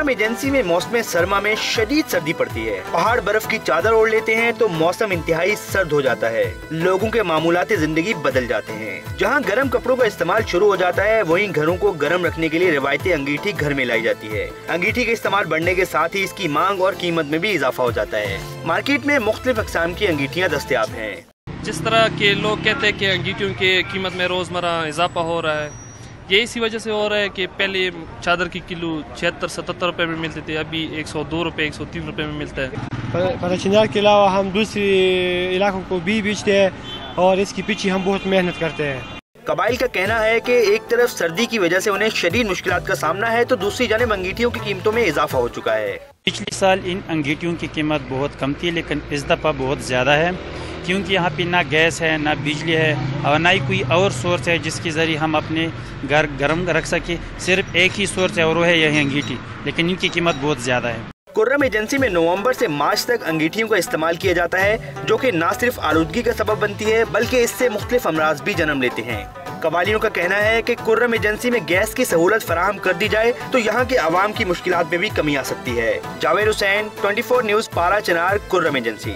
کرم ایجنسی میں موسم سرما میں شدید سردی پڑتی ہے۔ پہاڑ برف کی چادر اوڑھ لیتے ہیں تو موسم انتہائی سرد ہو جاتا ہے۔ لوگوں کے معمولات زندگی بدل جاتے ہیں۔ جہاں گرم کپڑوں کا استعمال شروع ہو جاتا ہے، وہیں گھروں کو گرم رکھنے کے لیے روایتی انگیٹھی گھر میں لائی جاتی ہے۔ انگیٹھی کے استعمال بڑھنے کے ساتھ ہی اس کی مانگ اور قیمت میں بھی اضافہ ہو جاتا ہے۔ مارکیٹ میں مختلف اقسام کی انگیٹھیاں دستیاب ہیں۔ جس طرح کے لوگ کہتے ہیں کہ انگیٹھیوں کی قیمت میں روزمرہ اضافہ ہو رہا ہے یہ اسی وجہ سے ہو رہا ہے کہ پہلے چادر کی کلو چھہتر ستتر روپے میں ملتے تھے ابھی ایک سو دو روپے ایک سو تین روپے میں ملتا ہے۔ پرچنار کے علاوہ ہم دوسری علاقوں کو بھی بیچتے ہیں اور اس کی پیچھے ہم بہت محنت کرتے ہیں۔ قبائل کا کہنا ہے کہ ایک طرف سردی کی وجہ سے انہیں شدید مشکلات کا سامنا ہے تو دوسری جانب انگیٹھیوں کی قیمتوں میں اضافہ ہو چکا ہے۔ پچھلے سال ان انگیٹھیوں کی قیمت بہت کم تھی لیکن اس دفعہ بہت زیادہ ہے۔ کیونکہ یہاں پہ نہ گیس ہے، نہ بجلی ہے اور نہ ہی کوئی اور سورس ہے جس کے ذریعے ہم اپنے گھر گرم رکھ سکیں۔ صرف ایک ہی سورس ہے اور وہ ہے یہی انگیٹھی، لیکن ان کی قیمت بہت زیادہ ہے۔ کرم ایجنسی میں نومبر سے مارچ تک انگیٹھیوں کا استعمال کیا جاتا ہے، جو کہ نہ صرف آلودگی کا سبب بنتی ہے، بلکہ اس سے مختلف امراض بھی جنم لیتے ہیں۔ قبالیوں کا کہنا ہے کہ کرم ایجنسی میں گیس کی سہولت فراہم کر دی جائے تو یہاں کے عوام کی مشکلات میں بھی کمی آ سکتی ہے۔ جاوید حسین 24 نیوز، پارا چنار کرم ایجنسی۔